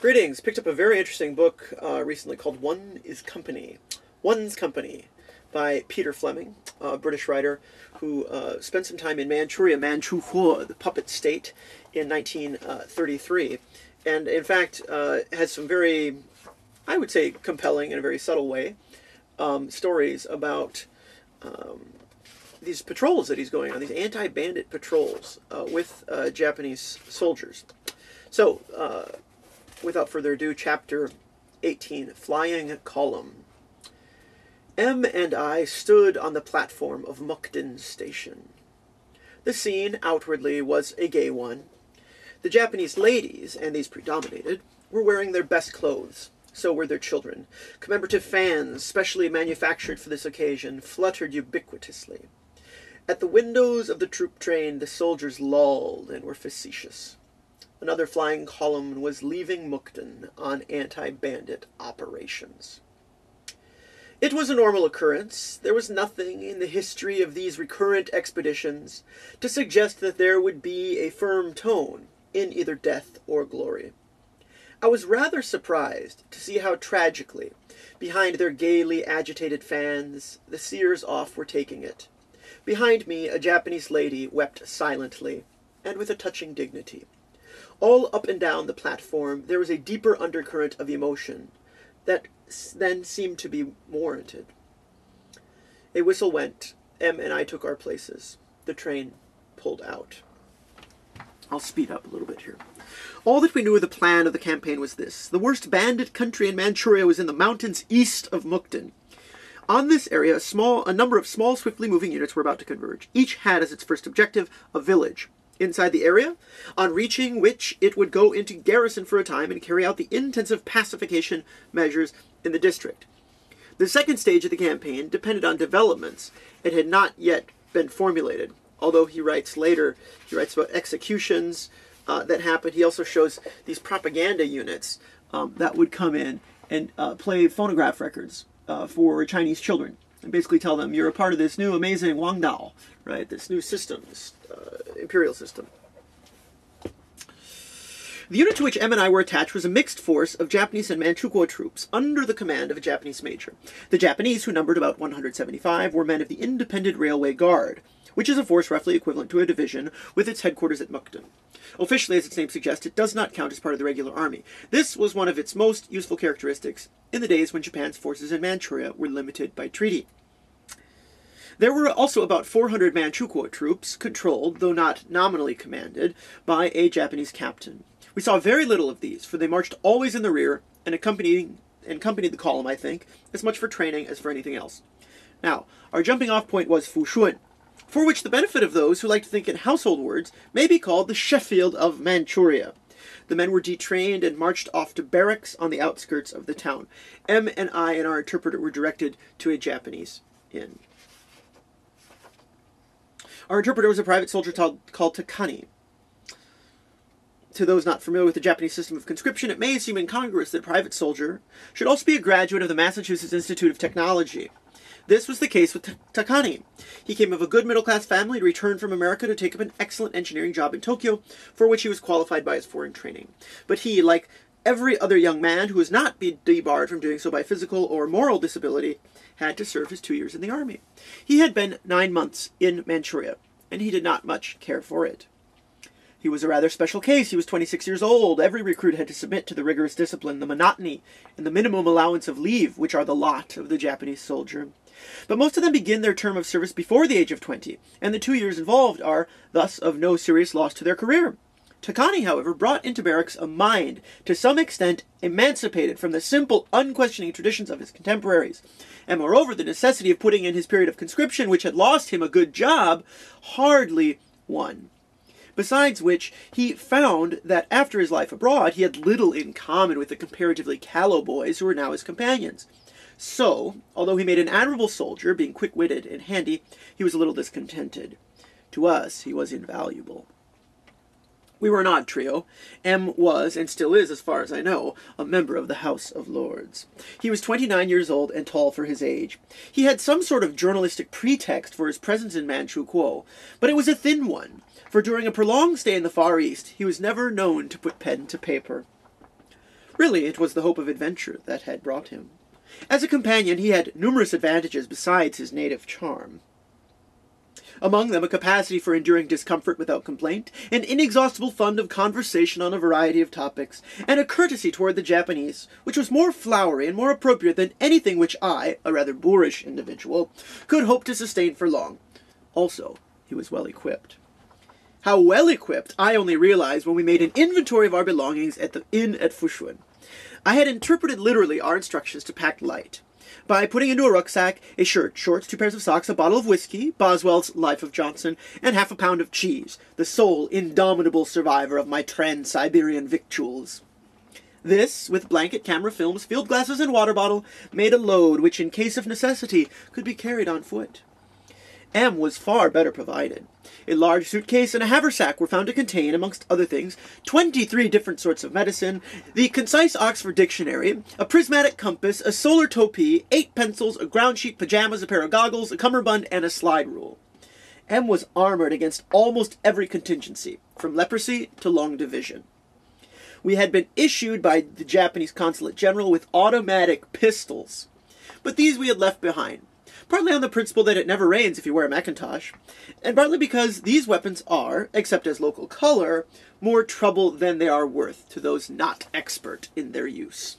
Greetings. Picked up a very interesting book uh, recently called One is Company. One's Company by Peter Fleming, a British writer who uh, spent some time in Manchuria, Manchukuo, the puppet state, in 1933. And in fact, uh, has some very, I would say, compelling in a very subtle way um, stories about um, these patrols that he's going on, these anti bandit patrols uh, with uh, Japanese soldiers. So, uh, without further ado, chapter 18 Flying Column. M and I stood on the platform of Mukden Station. The scene, outwardly, was a gay one. The Japanese ladies, and these predominated, were wearing their best clothes. So were their children. Commemorative fans, specially manufactured for this occasion, fluttered ubiquitously. At the windows of the troop train, the soldiers lolled and were facetious. Another flying column was leaving Mukden on anti bandit operations. It was a normal occurrence. There was nothing in the history of these recurrent expeditions to suggest that there would be a firm tone in either death or glory. I was rather surprised to see how tragically, behind their gaily agitated fans, the seers off were taking it. Behind me, a Japanese lady wept silently, and with a touching dignity. All up and down the platform there was a deeper undercurrent of emotion that then seemed to be warranted. A whistle went. M and I took our places. The train pulled out. I'll speed up a little bit here. All that we knew of the plan of the campaign was this. The worst bandit country in Manchuria was in the mountains east of Mukden. On this area, a, small, a number of small, swiftly moving units were about to converge. Each had as its first objective a village inside the area, on reaching which it would go into garrison for a time and carry out the intensive pacification measures in the district. The second stage of the campaign depended on developments. It had not yet been formulated, although he writes later, he writes about executions uh, that happened. He also shows these propaganda units um, that would come in and uh, play phonograph records uh, for Chinese children and basically tell them you're a part of this new amazing Wang Dao, right? This new system, this uh, imperial system. The unit to which M and I were attached was a mixed force of Japanese and Manchukuo troops under the command of a Japanese major. The Japanese, who numbered about 175, were men of the Independent Railway Guard, which is a force roughly equivalent to a division with its headquarters at Mukden. Officially, as its name suggests, it does not count as part of the regular army. This was one of its most useful characteristics in the days when Japan's forces in Manchuria were limited by treaty. There were also about 400 Manchukuo troops, controlled, though not nominally commanded, by a Japanese captain. We saw very little of these, for they marched always in the rear and accompanied, accompanied the column, I think, as much for training as for anything else. Now, our jumping off point was Fushun, for which the benefit of those who like to think in household words may be called the Sheffield of Manchuria. The men were detrained and marched off to barracks on the outskirts of the town. M and I and our interpreter were directed to a Japanese inn. Our interpreter was a private soldier called, called Takani. To those not familiar with the Japanese system of conscription, it may seem incongruous that a private soldier should also be a graduate of the Massachusetts Institute of Technology. This was the case with Takani. He came of a good middle class family and returned from America to take up an excellent engineering job in Tokyo, for which he was qualified by his foreign training. But he, like every other young man who was not debarred from doing so by physical or moral disability, had to serve his two years in the army. He had been nine months in Manchuria, and he did not much care for it. He was a rather special case. He was 26 years old. Every recruit had to submit to the rigorous discipline, the monotony, and the minimum allowance of leave, which are the lot of the Japanese soldier. But most of them begin their term of service before the age of 20, and the two years involved are thus of no serious loss to their career. Takani, however, brought into barracks a mind to some extent emancipated from the simple, unquestioning traditions of his contemporaries. And moreover, the necessity of putting in his period of conscription, which had lost him a good job, hardly won. Besides which, he found that after his life abroad, he had little in common with the comparatively callow boys who were now his companions. So, although he made an admirable soldier, being quick witted and handy, he was a little discontented. To us, he was invaluable. We were an odd trio. M was, and still is, as far as I know, a member of the House of Lords. He was 29 years old and tall for his age. He had some sort of journalistic pretext for his presence in Manchukuo, but it was a thin one, for during a prolonged stay in the Far East, he was never known to put pen to paper. Really, it was the hope of adventure that had brought him. As a companion, he had numerous advantages besides his native charm. Among them, a capacity for enduring discomfort without complaint, an inexhaustible fund of conversation on a variety of topics, and a courtesy toward the Japanese, which was more flowery and more appropriate than anything which I, a rather boorish individual, could hope to sustain for long. Also, he was well equipped. How well equipped I only realized when we made an inventory of our belongings at the inn at Fushun. I had interpreted literally our instructions to pack light by putting into a rucksack a shirt, shorts, two pairs of socks, a bottle of whiskey, Boswell's Life of Johnson, and half a pound of cheese, the sole indomitable survivor of my trans-Siberian victuals. This, with blanket, camera, films, field glasses, and water bottle, made a load which, in case of necessity, could be carried on foot. M was far better provided. A large suitcase and a haversack were found to contain, amongst other things, 23 different sorts of medicine, the concise Oxford Dictionary, a prismatic compass, a solar topee, eight pencils, a ground sheet, pajamas, a pair of goggles, a cummerbund, and a slide rule. M was armored against almost every contingency, from leprosy to long division. We had been issued by the Japanese consulate general with automatic pistols, but these we had left behind partly on the principle that it never rains if you wear a Macintosh, and partly because these weapons are, except as local color, more trouble than they are worth to those not expert in their use.